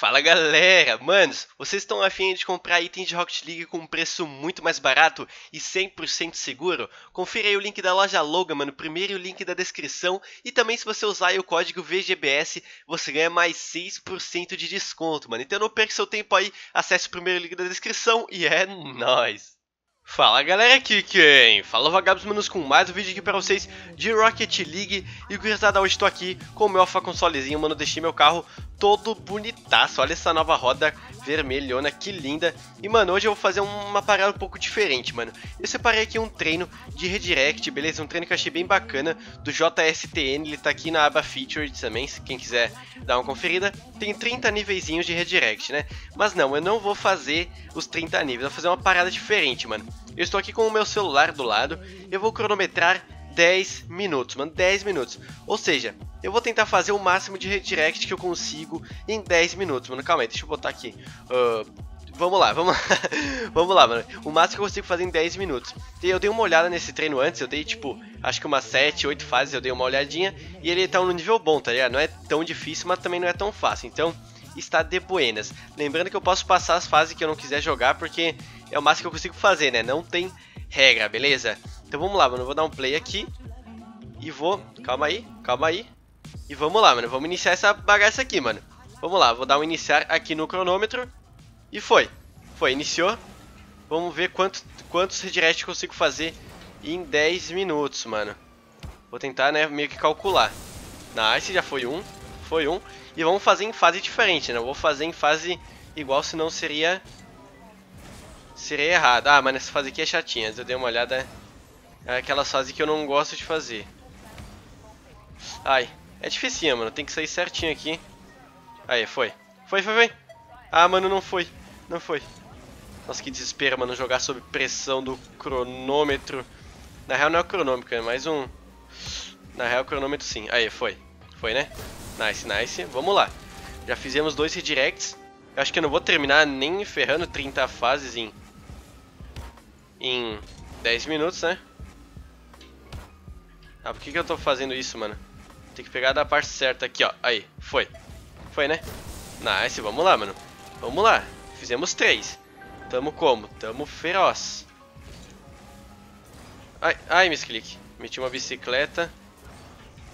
Fala galera, manos, vocês estão afim de comprar itens de Rocket League com um preço muito mais barato e 100% seguro? Confira aí o link da loja Logan, mano, primeiro o link da descrição e também se você usar o código VGBS, você ganha mais 6% de desconto, mano. Então não perca seu tempo aí, acesse o primeiro link da descrição e é nóis! Fala galera, aqui quem? Fala Vagabos Manos com mais um vídeo aqui pra vocês de Rocket League E gurizada, hoje estou aqui com o meu Alpha Consolezinho, mano, deixei meu carro todo bonitaço Olha essa nova roda vermelhona, que linda E mano, hoje eu vou fazer uma parada um pouco diferente, mano Eu separei aqui um treino de redirect, beleza? Um treino que eu achei bem bacana, do JSTN Ele tá aqui na aba Featured também, se quem quiser dar uma conferida Tem 30 níveis de redirect, né? Mas não, eu não vou fazer os 30 níveis, eu vou fazer uma parada diferente, mano eu estou aqui com o meu celular do lado. Eu vou cronometrar 10 minutos, mano, 10 minutos. Ou seja, eu vou tentar fazer o máximo de redirect que eu consigo em 10 minutos, mano. Calma aí, deixa eu botar aqui. Uh, vamos lá, vamos lá. vamos lá, mano. O máximo que eu consigo fazer em 10 minutos. Eu dei uma olhada nesse treino antes, eu dei tipo, acho que umas 7, 8 fases, eu dei uma olhadinha. E ele tá no nível bom, tá ligado? Não é tão difícil, mas também não é tão fácil. Então, está de buenas. Lembrando que eu posso passar as fases que eu não quiser jogar, porque é o máximo que eu consigo fazer, né? Não tem regra, beleza? Então vamos lá, mano. Eu vou dar um play aqui. E vou... Calma aí, calma aí. E vamos lá, mano. Vamos iniciar essa bagaça aqui, mano. Vamos lá, vou dar um iniciar aqui no cronômetro. E foi. Foi, iniciou. Vamos ver quanto, quantos redirects consigo fazer em 10 minutos, mano. Vou tentar, né, meio que calcular. Nice, já foi um. Foi um. E vamos fazer em fase diferente, né? Eu vou fazer em fase igual, senão seria Seria errado. Ah, mas nessa fase aqui é chatinha. Eu dei uma olhada. É aquela fase que eu não gosto de fazer. Ai, é difícil, mano. Tem que sair certinho aqui. Aí, foi. Foi, foi, foi. Ah, mano, não foi. Não foi. Nossa, que desespero, mano. Jogar sob pressão do cronômetro. Na real não é o cronômetro, é mais um... Na real, o cronômetro sim. Aí, foi. Foi, né? Nice, nice. Vamos lá. Já fizemos dois redirects. Eu acho que eu não vou terminar nem ferrando 30 fases em em 10 minutos, né? Ah, por que, que eu tô fazendo isso, mano? Tem que pegar da parte certa aqui, ó. Aí, foi. Foi, né? Nice, vamos lá, mano. Vamos lá. Fizemos três. Tamo como? Tamo feroz. Ai, ai, misclick. Meti uma bicicleta.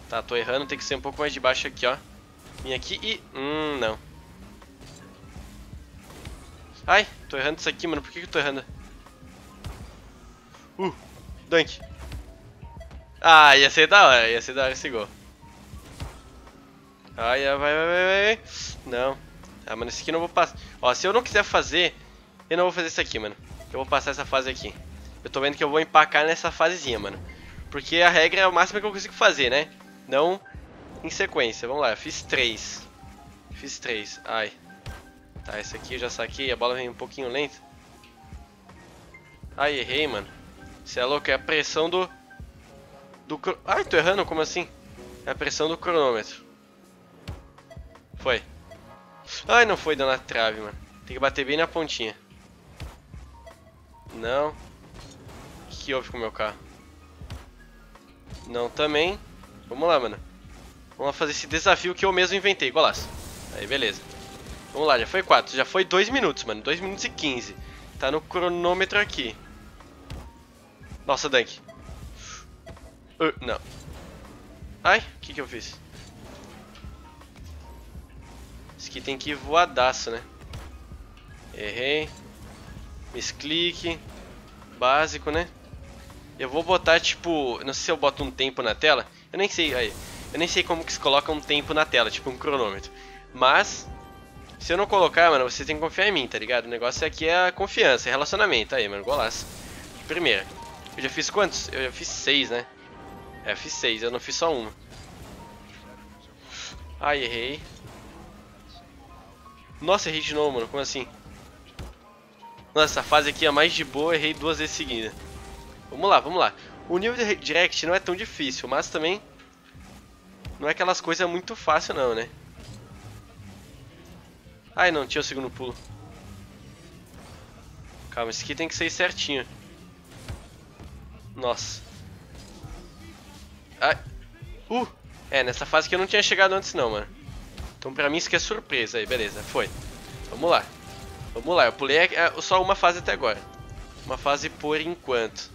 Tá, tô errando. Tem que ser um pouco mais de baixo aqui, ó. Vim aqui e... Hum, não. Ai, tô errando isso aqui, mano. Por que, que eu tô errando? Uh, dunk. Ah, ia ser da hora, ia ser da hora esse gol. Ai, vai, vai, vai, vai. Não. Ah, mano, esse aqui não vou passar. Ó, se eu não quiser fazer, eu não vou fazer isso aqui, mano. Eu vou passar essa fase aqui. Eu tô vendo que eu vou empacar nessa fasezinha, mano. Porque a regra é o máximo que eu consigo fazer, né? Não em sequência. Vamos lá, eu fiz três. Fiz três. Ai. Tá, esse aqui eu já saquei. A bola vem um pouquinho lenta. Ai, errei, mano. Você é louco, é a pressão do... do Ai, tô errando, como assim? É a pressão do cronômetro. Foi. Ai, não foi dando na trave, mano. Tem que bater bem na pontinha. Não. O que, que houve com o meu carro? Não também. Vamos lá, mano. Vamos lá fazer esse desafio que eu mesmo inventei. Golaço. Aí, beleza. Vamos lá, já foi 4. Já foi 2 minutos, mano. 2 minutos e 15. Tá no cronômetro aqui. Nossa, Dunk. Uh, não. Ai, o que que eu fiz? Aqui tem que ir voadaço, né? Errei. Misclick. Básico, né? Eu vou botar, tipo... Não sei se eu boto um tempo na tela. Eu nem sei, aí. Eu nem sei como que se coloca um tempo na tela, tipo um cronômetro. Mas... Se eu não colocar, mano, você tem que confiar em mim, tá ligado? O negócio aqui é a confiança, é relacionamento. Aí, mano, golaço. Primeira. Eu já fiz quantos? Eu já fiz seis, né? É, eu fiz seis, eu não fiz só uma. Ai, errei. Nossa, errei de novo, mano. Como assim? Nossa, essa fase aqui é mais de boa, errei duas vezes seguidas. Vamos lá, vamos lá. O nível de direct não é tão difícil, mas também não é aquelas coisas muito fácil não, né? Ai, não, tinha o segundo pulo. Calma, esse aqui tem que ser certinho. Nossa. Ai. Uh! É, nessa fase que eu não tinha chegado antes não, mano. Então pra mim isso aqui é surpresa aí, beleza, foi. Vamos lá. Vamos lá, eu pulei é, só uma fase até agora. Uma fase por enquanto.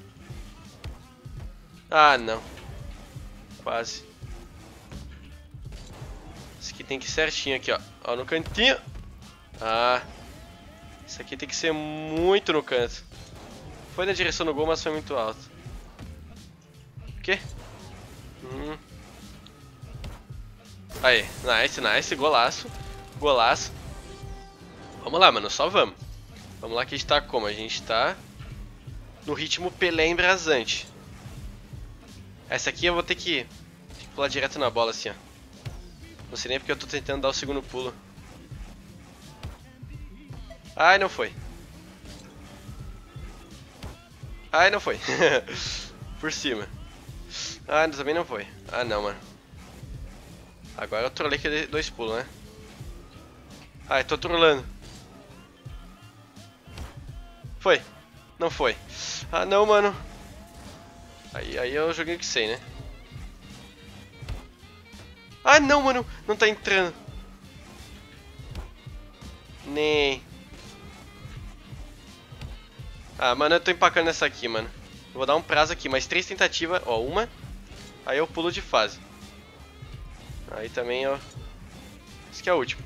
Ah, não. Quase. Esse aqui tem que ir certinho aqui, ó. Ó, no cantinho. Ah. Isso aqui tem que ser muito no canto. Foi na direção do gol, mas foi muito alto. O quê? Hum. Aí, nice, nice, golaço. Golaço. Vamos lá, mano, só vamos. Vamos lá que a gente tá como? A gente tá no ritmo Pelé embrasante. Essa aqui eu vou ter que, pular direto na bola assim, ó. Não sei nem porque eu tô tentando dar o segundo pulo. Ai, não foi. Ai, não foi. Por cima. Ah, também não foi. Ah, não, mano. Agora eu trolei que dois pulos, né? Ai, tô trolando. Foi. Não foi. Ah, não, mano. Aí, aí eu joguei que sei, né? Ah, não, mano. Não tá entrando. Nem. Ah, mano, eu tô empacando essa aqui, mano. Vou dar um prazo aqui, mais três tentativas. Ó, uma. Aí eu pulo de fase. Aí também, ó. Esse aqui é o último.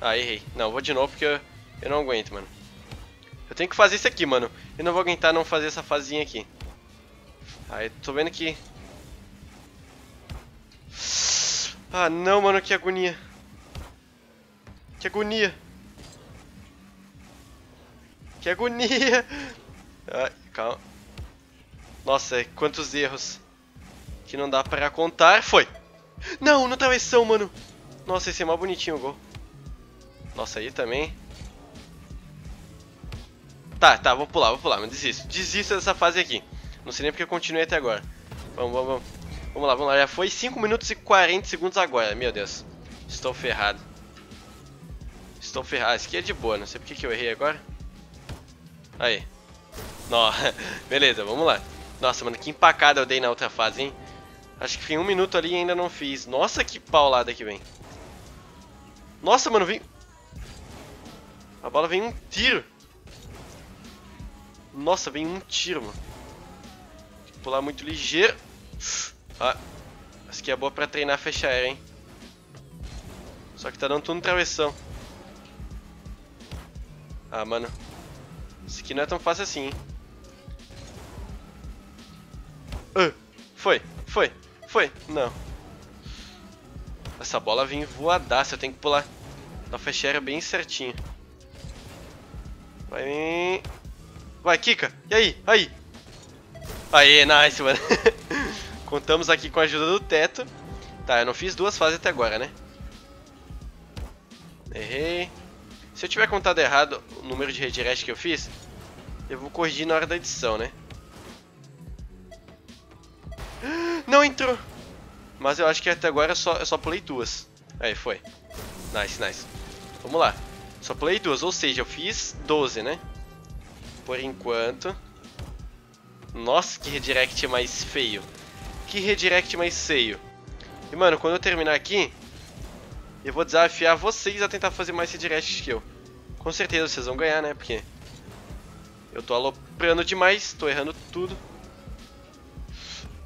Ah, errei. Não, vou de novo porque eu, eu não aguento, mano. Eu tenho que fazer isso aqui, mano. Eu não vou aguentar não fazer essa fazinha aqui. Aí, tô vendo que... Ah, não, mano, que agonia. Que agonia. Que agonia. Ai, calma. Nossa, quantos erros. Que não dá pra contar. Foi. Não, no travessão, mano. Nossa, esse é mais bonitinho o gol. Nossa, aí também. Tá, tá, vou pular, vou pular, mas desisto. Desisto dessa fase aqui. Não sei nem porque eu continuei até agora. Vamos, vamos, vamos. Vamos lá, vamos lá. Já foi 5 minutos e 40 segundos agora. Meu Deus. Estou ferrado. Estou ferrado. Esse aqui é de boa, não sei porque que eu errei agora. Aí. Nossa, beleza, vamos lá. Nossa, mano, que empacada eu dei na outra fase, hein? Acho que foi um minuto ali e ainda não fiz. Nossa, que paulada que vem. Nossa, mano, vem... A bola vem um tiro. Nossa, vem um tiro, mano. Tem que pular muito ligeiro. Ah, essa aqui é boa pra treinar fechar aérea, hein? Só que tá dando tudo no travessão. Ah, mano. Isso aqui não é tão fácil assim, hein? Uh, foi, foi. Não. Essa bola vem voadaça, eu tenho que pular na aérea bem certinho. Vai. Vai, Kika. E aí? Aí. Aê, nice, mano. Contamos aqui com a ajuda do teto. Tá, eu não fiz duas fases até agora, né? Errei. Se eu tiver contado errado o número de redirect que eu fiz, eu vou corrigir na hora da edição, né? Não entrou! Mas eu acho que até agora eu só, eu só pulei duas. Aí, foi. Nice, nice. Vamos lá. Só pulei duas, ou seja, eu fiz 12, né? Por enquanto. Nossa, que redirect mais feio. Que redirect mais feio. E, mano, quando eu terminar aqui, eu vou desafiar vocês a tentar fazer mais redirect que eu. Com certeza vocês vão ganhar, né? Porque eu tô aloprando demais, tô errando tudo.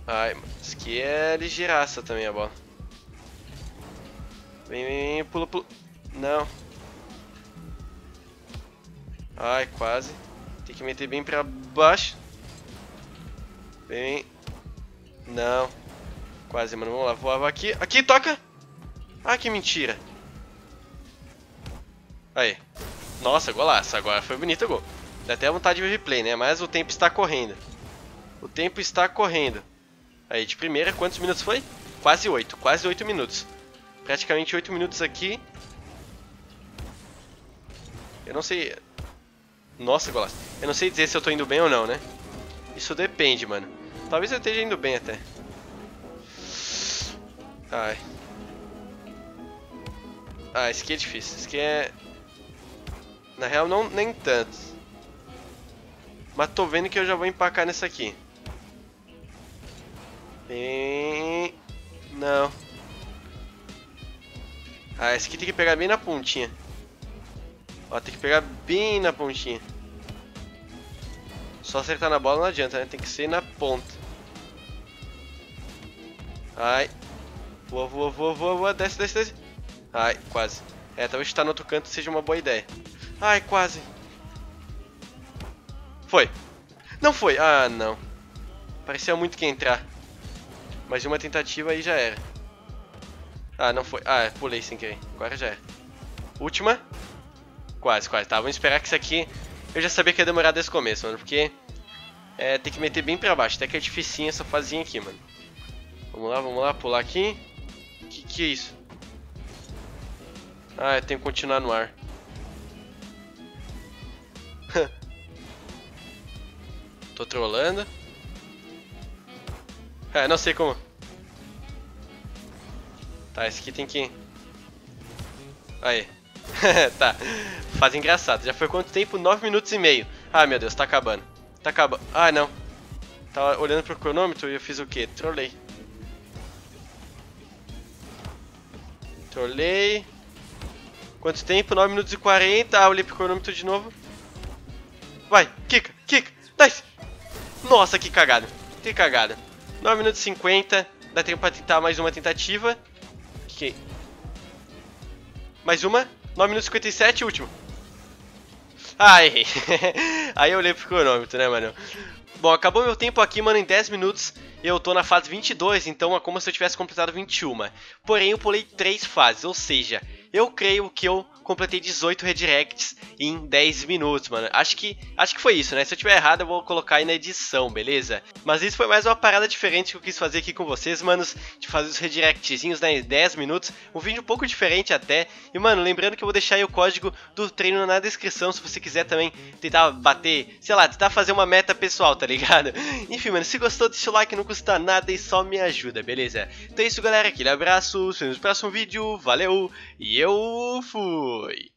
Ai, isso aqui é ligeiraça também a bola. Vem, vem, vem, pula, pula. Não. Ai, quase. Tem que meter bem pra baixo. Bem. Não. Quase, mano. Vamos lá, voava aqui. Aqui, toca! Ah, que mentira. Aí. Nossa, golaço. Agora foi bonito o gol. Dá até vontade de replay, né? Mas o tempo está correndo. O tempo está correndo. Aí, de primeira, quantos minutos foi? Quase 8. Quase 8 minutos. Praticamente 8 minutos aqui. Eu não sei... Nossa, golaço. Eu não sei dizer se eu tô indo bem ou não, né? Isso depende, mano. Talvez eu esteja indo bem até. Ai. Ah, esse aqui é difícil. Esse aqui é... Na real, não nem tanto. Mas tô vendo que eu já vou empacar nessa aqui. Bem... Não. Ah, esse aqui tem que pegar bem na pontinha. Ó, tem que pegar bem na pontinha. Só acertar na bola não adianta, né? Tem que ser na ponta. Ai. Voa, voa, voa, voa, voa. Desce, desce, desce. Ai, quase. É, talvez estar no outro canto seja uma boa ideia. Ai, quase. Foi. Não foi. Ah, não. Parecia muito que ia entrar. Mais uma tentativa aí já era. Ah, não foi. Ah, pulei sem querer. Agora já era. Última. Quase, quase. Tá, vamos esperar que isso aqui... Eu já sabia que ia demorar desde o começo, mano. Porque... É, tem que meter bem pra baixo. Até que é dificinho essa fazinha aqui, mano. Vamos lá, vamos lá. Pular aqui. Que que é isso? Ah, eu tenho que continuar no ar. Tô trolando. É, não sei como. Tá, esse aqui tem que... Aí. tá. Faz engraçado. Já foi quanto tempo? 9 minutos e meio. Ah, meu Deus, tá acabando. Tá acabando. Ah, não. Tava olhando pro cronômetro e eu fiz o quê? Trolei. Trolei. Quanto tempo? 9 minutos e 40. Ah, olhei pro cronômetro de novo. Vai, kika, kika, nice. Nossa, que cagada. Que cagada. 9 minutos e 50. Dá tempo pra tentar mais uma tentativa. Ok. Mais uma. 9 minutos e 57, último. Ai. Aí eu olhei pro cronômetro, né, mano? Bom, acabou meu tempo aqui, mano, em 10 minutos. Eu tô na fase 22, então é como se eu tivesse completado 21. Porém, eu pulei 3 fases, ou seja, eu creio que eu completei 18 redirects em 10 minutos, mano. Acho que, acho que foi isso, né? Se eu tiver errado, eu vou colocar aí na edição, beleza? Mas isso foi mais uma parada diferente que eu quis fazer aqui com vocês, manos, de fazer os redirectzinhos né, em 10 minutos. Um vídeo um pouco diferente até. E, mano, lembrando que eu vou deixar aí o código do treino na descrição, se você quiser também tentar bater, sei lá, tentar fazer uma meta pessoal, tá ligado? Enfim, mano, se gostou, deixa o like, não custa nada e só me ajuda, beleza? Então é isso, galera. Aquele abraço, nos vemos no próximo vídeo. Valeu e eu fui! Foi.